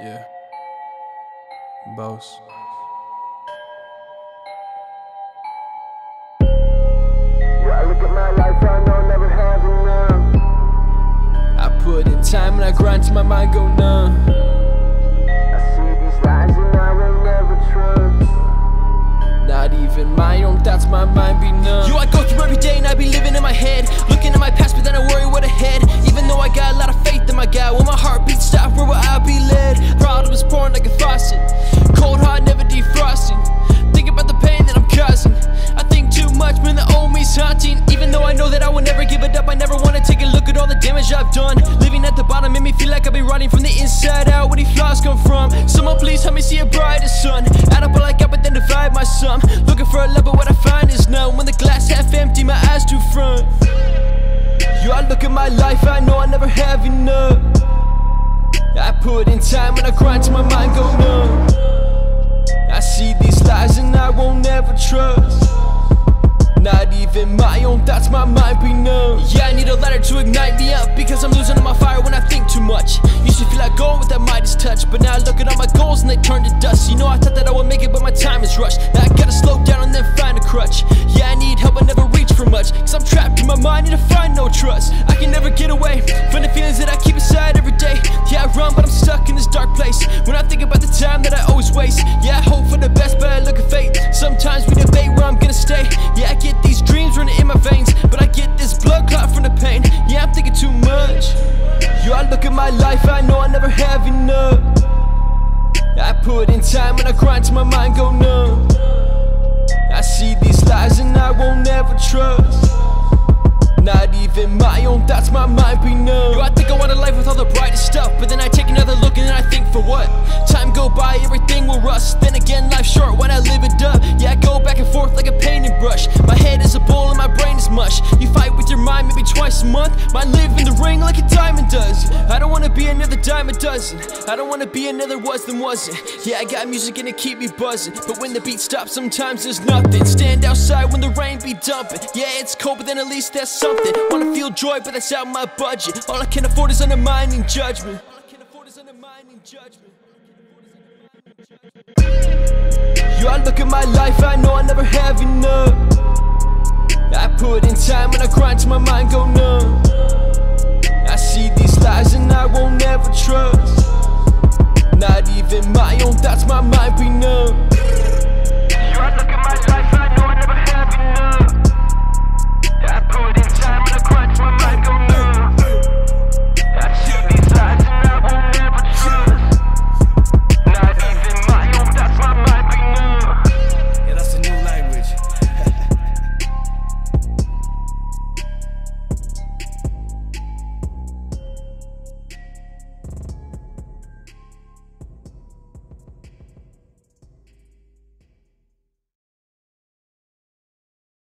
Yeah. Boss. Yeah, I look at my life, I know I never have enough. I put in time and I grind till my mind go numb. I see these lies and I will never trust. Not even my own thoughts, my mind be numb. Yo, I go through every day and I be living in my never give it up, I never wanna take a look at all the damage I've done. Living at the bottom made me feel like I've been rotting from the inside out. Where these flaws come from? Someone please help me see a brighter sun. Add up all I got, but then divide my sum. Looking for a love, but what I find is none. When the glass half empty, my eyes too front. Yo, I look at my life, I know I never have enough. I put in time and I grind till my mind go numb. I see these lies and I won't ever trust. Even my own thoughts, my mind be numb. Yeah, I need a lighter to ignite me up because I'm losing all my fire when I think too much. Used to feel like going with that Midas touch, but now I look at all my goals and they turn to dust. You know, I thought that I would make it, but my time is rushed. Now I gotta slow down and then find a crutch. Yeah, I need help, I never reach for much. Cause I'm trapped in my mind, need to find no trust. I can never get away from the feelings that I keep inside every day. Yeah, I run, but I'm stuck in this dark place. When I think about the time that I always waste. Yeah, I hope for the best, Yo, I my life, I know I never have enough. I put in time and I grind till my mind go numb. I see these lies and I won't ever trust. Not even my own thoughts, my mind be numb. Yo, I think I want a life with all the brightest stuff, but then I take another look and then I think for what? Time go by, everything will rust. Then again, life's short when I live it up. Yeah, I go back and forth like a painting brush. My head is a bowl and my brain is mush. You fight with your mind twice a month. Might live in the ring like a diamond does. I don't wanna be another dime a dozen. I don't wanna be another was than wasn't. Yeah, I got music and it keep me buzzing. But when the beat stops, sometimes there's nothing. Stand outside when the rain be dumping. Yeah, it's cold, but then at least there's something. Wanna feel joy, but that's out my budget. All I can afford is undermining judgment. All I can afford is undermining judgment. Yo, I look at my life, I know I never have enough. trust.